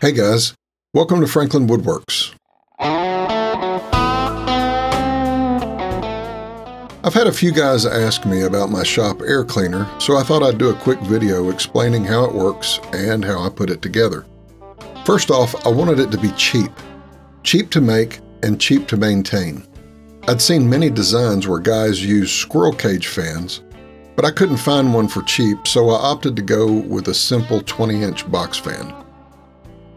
Hey guys, welcome to Franklin Woodworks. I've had a few guys ask me about my shop air cleaner, so I thought I'd do a quick video explaining how it works and how I put it together. First off, I wanted it to be cheap. Cheap to make and cheap to maintain. I'd seen many designs where guys use squirrel cage fans, but I couldn't find one for cheap, so I opted to go with a simple 20 inch box fan.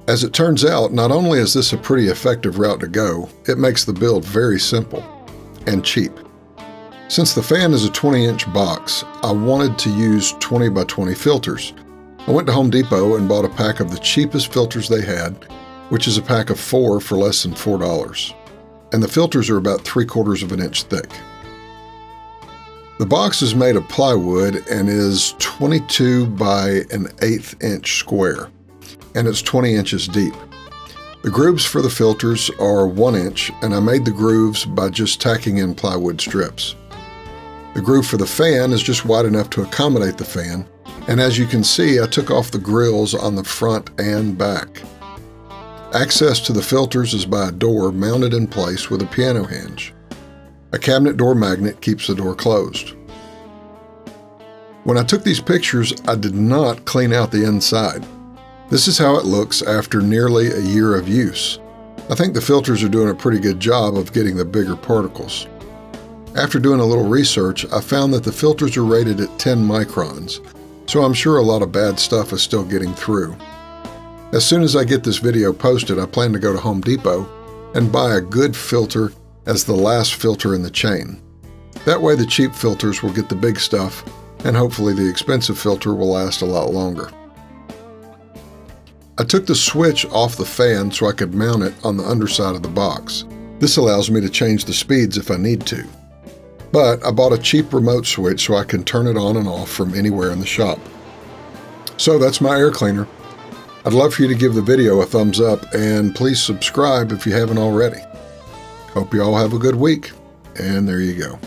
As it turns out, not only is this a pretty effective route to go, it makes the build very simple and cheap. Since the fan is a 20 inch box, I wanted to use 20 by 20 filters. I went to Home Depot and bought a pack of the cheapest filters they had, which is a pack of four for less than $4. And the filters are about three quarters of an inch thick. The box is made of plywood and is 22 by an eighth inch square, and it's 20 inches deep. The grooves for the filters are 1 inch, and I made the grooves by just tacking in plywood strips. The groove for the fan is just wide enough to accommodate the fan, and as you can see, I took off the grills on the front and back. Access to the filters is by a door mounted in place with a piano hinge. A cabinet door magnet keeps the door closed. When I took these pictures, I did not clean out the inside. This is how it looks after nearly a year of use. I think the filters are doing a pretty good job of getting the bigger particles. After doing a little research, I found that the filters are rated at 10 microns, so I'm sure a lot of bad stuff is still getting through. As soon as I get this video posted, I plan to go to Home Depot and buy a good filter as the last filter in the chain. That way the cheap filters will get the big stuff and hopefully the expensive filter will last a lot longer. I took the switch off the fan so I could mount it on the underside of the box. This allows me to change the speeds if I need to. But I bought a cheap remote switch so I can turn it on and off from anywhere in the shop. So that's my air cleaner. I'd love for you to give the video a thumbs up and please subscribe if you haven't already. Hope you all have a good week. And there you go.